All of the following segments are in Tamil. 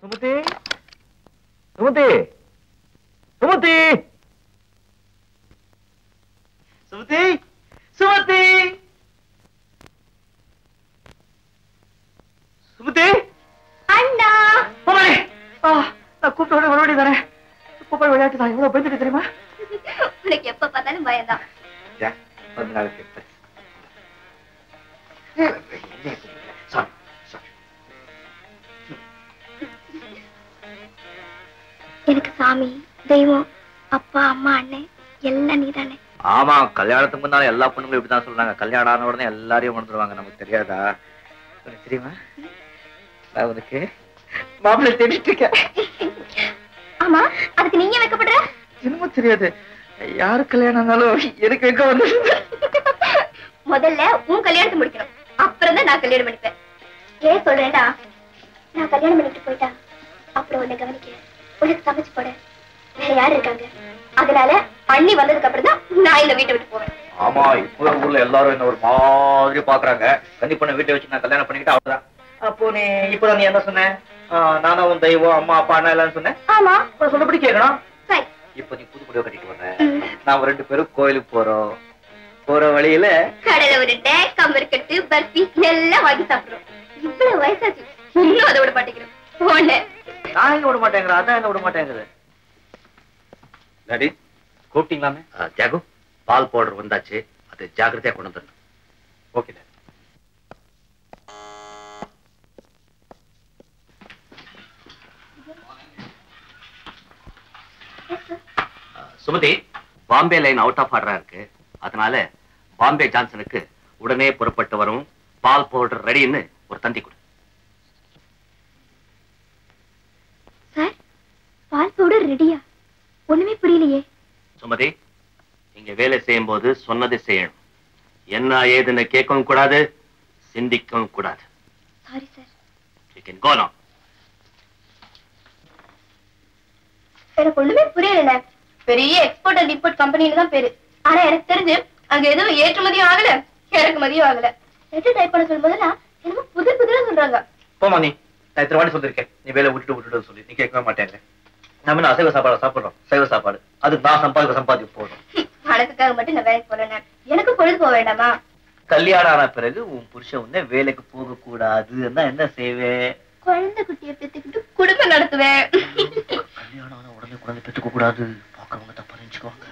சுமதி. சுமதி. சுமதி. சுமதி. சுமதி. சுமதி. அண்ணா. நான் கூப்பிட்ட உடனே வர வேண்டியதானே குப்பை விளையாட்டு தான். எவ்வளவு பயந்துட்டு தெரியுமா? உனக்கு எப்ப பார்த்தாலும் பயம்தான். கொஞ்ச நாளைக்கு? சாமி தெய்வம் அப்பா அம்மா அண்ணன் எல்லாம் நீதானே. ஆமா கல்யாணத்துக்கு முன்னால எல்லா பொண்ணுங்களும் இப்படிதான் சொல்றாங்க. கல்யாணம் ஆன உடனே எல்லாரையும் உணர்ந்துருவாங்க. நமக்கு தெரியாதா? தெரியுமா? நான் உனக்கு மாப்பிள்ளை தேடிட்டு இருக்கேன். ஆமா அதுக்கு நீங்க வைக்கப்படுற என்னமோ தெரியாது. யாரு கல்யாணம் ஆனாலும் எனக்கு எங்க வந்து முதல்ல உன் கல்யாணத்தை முடிக்கணும். அப்புறம் தான் நான் கல்யாணம் பண்ணிப்பேன். ஏன் சொல்றேன்டா? நான் கல்யாணம் பண்ணிட்டு போயிட்டா? அப்புறம் உன்னை கவனிக்க உனக்கு சமைச்சு போட. வேற யாரு இருக்காங்க? அதனால அண்ணி வந்ததுக்கு அப்புறம் தான் நான் இந்த வீட்டை விட்டு போவேன். ஆமா இப்போ ஊர்ல எல்லாரும் என்ன ஒரு மாதிரி பாக்குறாங்க. கண்டிப்பா பண்ண வீட்டை வச்சு நான் கல்யாணம் பண்ணிக்கிட்டு அவ்வளவுதான். அப்போ நீ இப்பதான் நீ என்ன சொன்ன? நானும் உன் தெய்வம் அம்மா அப்பா அண்ணா எல்லாம் சொன்னேன் ஆமா. அப்புறம் சொன்னபடி கேட்கணும் சரி. இப்போ நீ புது புடவை கட்டிட்டு வர்ற. நாம ரெண்டு பேரும் கோயிலுக்கு போறோம். போற வழியில கடலை உருண்டை கம்பருக்கட்டு பர்ஃபி எல்லாம் வாங்கி சாப்பிடுறோம். இவ்வளவு வயசாச்சு. இன்னும் அதை விட மாட்டேங்கிறோம். போன நான் எங்க விட மாட்டேங்கிறேன் அதான் என்ன விட மாட்டேங்குது. டாடி கூப்பிட்டீங்களாமே? பால் பவுடர் வந்தாச்சு. அது ஜாக்கிரதையா கொண்டு வந்துடணும் okay daddy Sumathi Bombay line out of ஆர்டரா இருக்கு. அதனால பாம்பே ஜான்சனுக்கு உடனே புறப்பட்டு வரும் பால் பவுடர் ரெடின்னு ஒரு தந்தி கொடு. ரெடியா? ஒண்ணுமே புரியலையே. சுமதி இங்க வேலை செய்யும் போது சொன்னதை செய்யணும். என்ன ஏதுன்னு கேட்கவும் கூடாது சிந்திக்கவும் கூடாது. Sorry sir go now. எனக்கு ஒண்ணுமே புரியல பெரிய எக்ஸ்போர்ட் அண்ட் இம்போர்ட் கம்பெனின்னு தான் பேரு. ஆனா எனக்கு தெரிஞ்சு அங்க எதுவும் ஏற்றுமதியும் ஆகல இறக்குமதியும் ஆகல. லெட்டர் டைப் பண்ண சொல்லும்போதெல்லாம் என்னமோ புது புதுல சொல்றாங்க. போமா நீ நான் இத்தனை வாட்டி சொல்லிருக்கேன். நீ வேலை விட்டுட்டு விட்டுட்டு சொல்லி. நீ கேட்கவே மாட்டேங்க நம்ம அசைவ சாப்பாடு சாப்பிடுறோம். சைவ சாப்பாடு. அது நான் சம்பாதிக்க சம்பாதி போதும் பணத்துக்காக மட்டும் நான் வேலைக்கு போறேன் எனக்கு பொழுது போக வேண்டாமா? கல்யாணம் ஆன பிறகு உன் புருஷன் உன்னை வேலைக்கு போக கூடாதுன்னா என்ன செய்வேன் குழந்தை குட்டியை பெத்துக்கிட்டு குடும்பம் நடத்துவேன். கல்யாணம் ஆன உடனே குழந்தை பெற்றுக்க கூடாது பாக்குறவங்க தப்பா நினைச்சுக்குவாங்க.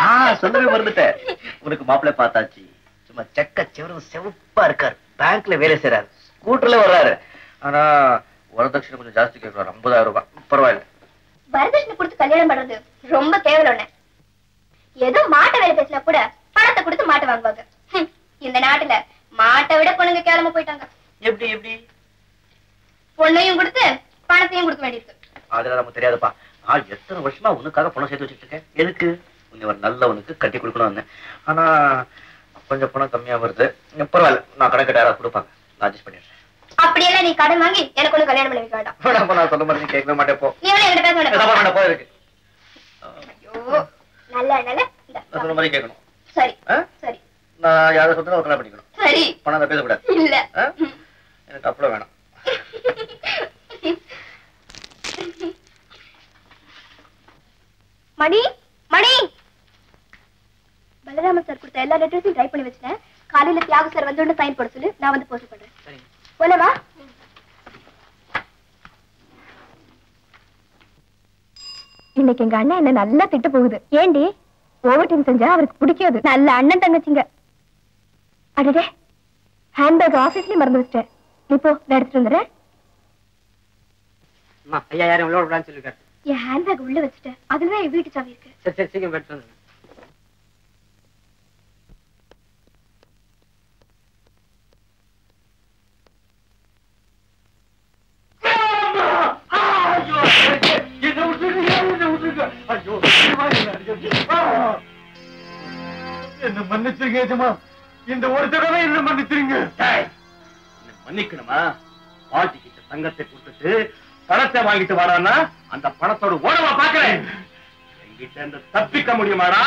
ஆ சொல்லவே மறந்துட்டேன் உனக்கு மாப்பிள்ளை பார்த்தாச்சு. சும்மா செக்க சிவரும் செவப்பா இருக்காரு. பேங்க்ல வேலை செய்யறாரு ஸ்கூட்டர்ல வர்றாரு. ஆனா வரதட்சணை கொஞ்சம் ஜாஸ்தி கேட்கறாரு. ஐம்பதாயிரம் ரூபாய். பரவாயில்ல. வரதட்சணை கொடுத்து கல்யாணம் பண்றது ரொம்ப கேவலம் ஏதோ மாட்டை வேலை பேசினா கூட பணத்தை கொடுத்து மாட்டை வாங்குவாங்க. இந்த நாட்டுல மாட்டை விட பொண்ணுங்க கேவலமா போயிட்டாங்க. எப்படி எப்படி? பொண்ணையும் கொடுத்து பணத்தையும் கொடுக்க வேண்டியிருக்கு. அதெல்லாம் நமக்கு தெரியாதுப்பா. நான் எத்தனை வருஷமா உனக்காக பணம் சேர்த்து வச்சுட்டு இருக்கேன்? எதுக்கு? உன்னை ஒரு நல்லவனுக்கு கட்டி கொடுக்கணும் ஆனா கொஞ்சம் பணம் கம்மியா வருது. பரவாயில்ல நான் கணக்கு யாராவது கொடுப்பாங்க நான் அட்ஜஸ்ட் பண்ணிடுறேன். அப்படியெல்லாம் நீ கடன் வாங்கி எனக்கு ஒண்ணு கல்யாணம் பண்ணி வைக்க வேண்டாம். நான் சொல்ல மாதிரி நீ கேட்கவே மாட்டேன் போ. நீ எவ்வளவு என்கிட்ட பேச வேண்டாம் போ இருக்கு. ஐயோ நல்ல நல்ல சொன்ன மாதிரி கேட்கணும். சரி? சரி. நான் யாரை சொல்றேன் ஒரு கல்யாணம் பண்ணிக்கணும். சரி. பணம் பேசக்கூடாது. இல்ல? எனக்கு அப்புறம் வேணாம். மணி மணி! பலராமன் சார் கொடுத்த எல்லா லெட்டர்ஸையும் டைப் பண்ணி வச்சிட்டேன். காலையில தியாகு சார் வந்து சைன் போட சொல்லு நான் வந்து போஸ்ட் பண்றேன். சரி போலவா இன்னைக்கு எங்க அண்ணன் என்ன நல்லா திட்ட போகுது. ஏண்டி? ஓவர் டைம் செஞ்சா அவருக்கு பிடிக்காது. நல்ல அண்ணன் தங்கச்சிங்க. அடடே. ஹேண்ட்பேக் ஆபீஸ்லயே மறந்து வச்சிட்டேன். நீ போ நான் எடுத்துட்டு வந்துடுறேன். ஐயா யாரும் உள்ள விடான்னு சொல்லிருக்காரு என் ஹேண்ட்பேக் உள்ள வச்சுட்டேன். அதுலதான் என் வீட்டு சாவி இருக்கு. சரி சரி சீக்கிரம் எடுத்து வந்துருங்க மன்னிச்சிருங்க எஜமா. இந்த ஒரு தடவை என்ன மன்னிச்சிருங்க. மன்னிக்கணுமா? பாட்டி கிட்ட தங்கத்தை கொடுத்துட்டு பணத்தை வாங்கிட்டு வரானா அந்த பணத்தோட ஓடவா பாக்குறேன் என்கிட்ட இருந்து தப்பிக்க முடியுமாடா?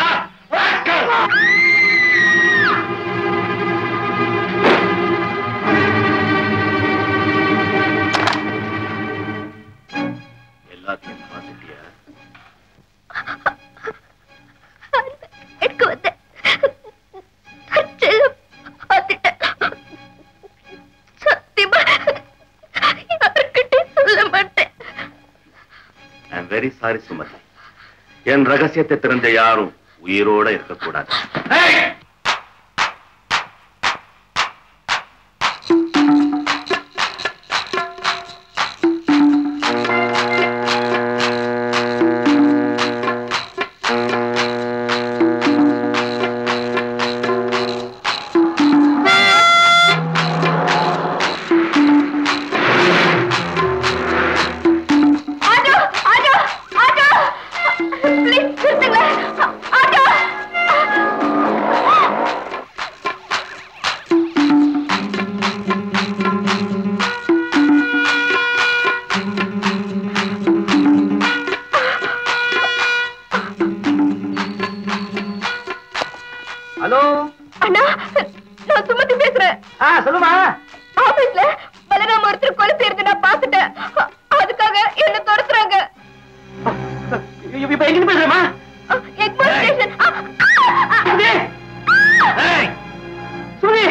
ஐ வெரி சாரி சுமதி என் ரகசியத்தை திறந்த யாரும் உயிரோட இருக்கக்கூடாது. ஹலோ? அண்ணா நான் சுமதி பேசுறேன். ஆ சொல்லுமா. ஆபீஸ்ல பலராம ஒருத்தர் கொலை செய்யறது நான் பார்த்துட்டேன். அதுக்காக என்ன துரத்துறாங்க. இப்ப எங்க பேசுறமா எக்மோர் ஸ்டேஷன். சுமி.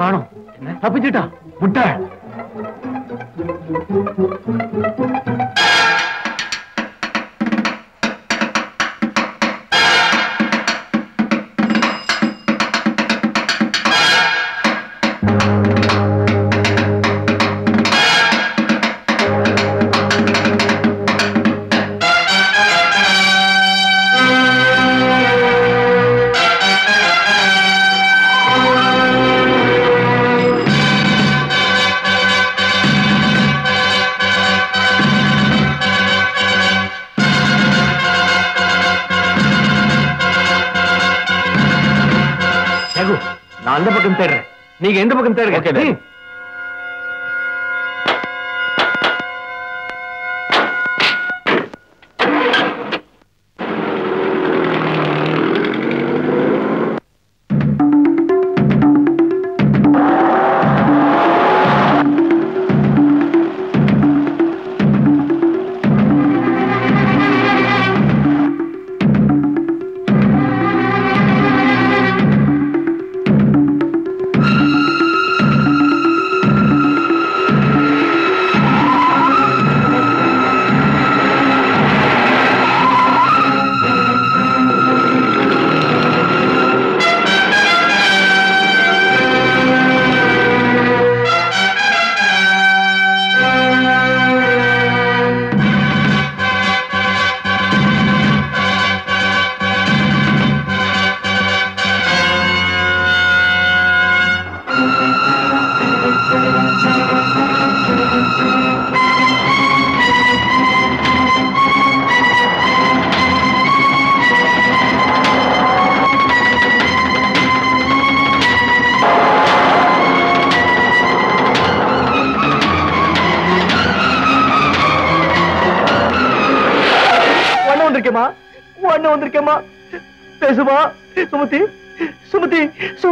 കാണും. തപ്പിച്ചിട്ടാ. മുട്ടാൾ தேடுறேன். நீங்க எந்த பக்கம் தேடுங்க ஒண்ணு வந்திருக்கேம்மா? பேசுமா? சுமதி? சுமதி? சு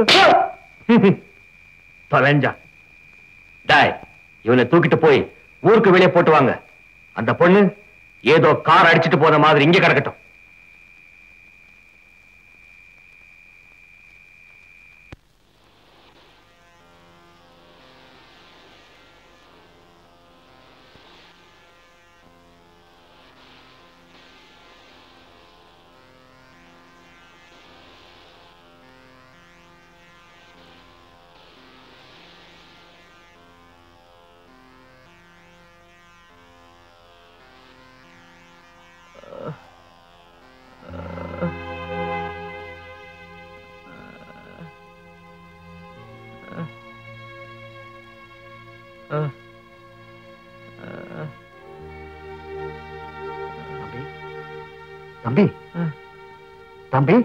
தொலைஞ்சா டாய் இவனை தூக்கிட்டு போய் ஊருக்கு வெளியே போட்டு வாங்க. அந்த பொண்ணு ஏதோ கார் அடிச்சிட்டு போன மாதிரி இங்க கிடக்கட்டும். தம்பி? தம்பி தம்பி?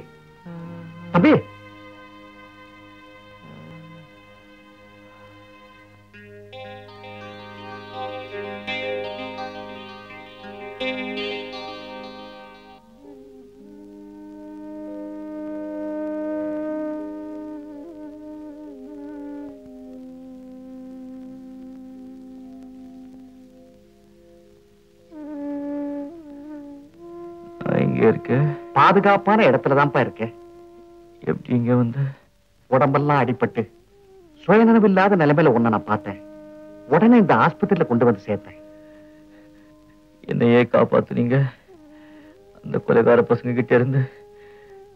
இருக்க? பாதுகாப்பான இடத்துல தான்ப்பா இருக்கேன் எப்படி இங்க வந்து? உடம்பெல்லாம் அடிபட்டு சுயநனவில்லாத நிலைமையில உன்னை நான் பார்த்தேன். உடனே இந்த ஆஸ்பத்திரியில கொண்டு வந்து சேர்த்தேன். என்னையே காப்பாத்துனீங்க. அந்த கொலைகார பசங்க கிட்ட இருந்து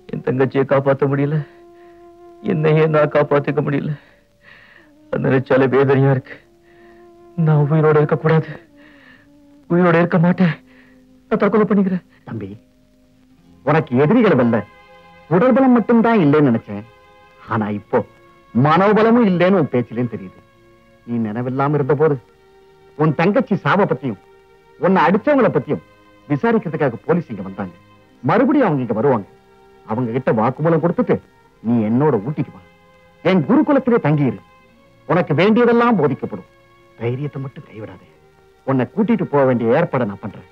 என் தங்கச்சியை காப்பாத்த முடியல. என்னையே நான் காப்பாத்திக்க முடியல. அது நினைச்சாலே வேதனையா இருக்கு. நான் உயிரோட இருக்க கூடாது உயிரோட இருக்க மாட்டேன். நான் தற்கொலை பண்ணிக்கிறேன். தம்பி உனக்கு எதிரிகள் வெல்ல உடல்பலம் மட்டும்தான் இல்லைன்னு நினைச்சேன். ஆனா இப்போ மனோபலமும் இல்லைன்னு உன் பேச்சிலேயும் தெரியுது. நீ நினைவில்லாம இருந்த போது உன் தங்கச்சி சாவ பத்தியும் உன்னை அடிச்சவங்கள பத்தியும் விசாரிக்கிறதுக்காக போலீஸ் இங்க வந்தாங்க. மறுபடியும் அவங்க இங்க வருவாங்க. அவங்க கிட்ட வாக்குமூலம் கொடுத்துட்டு நீ என்னோட ஊட்டிக்கு வா. என் குருகுலத்திலே தங்கியிரு. உனக்கு வேண்டியதெல்லாம் போதிக்கப்படும். தைரியத்தை மட்டும் கைவிடாதே. உன்னை கூட்டிட்டு போக வேண்டிய ஏற்பாடை நான் பண்றேன்.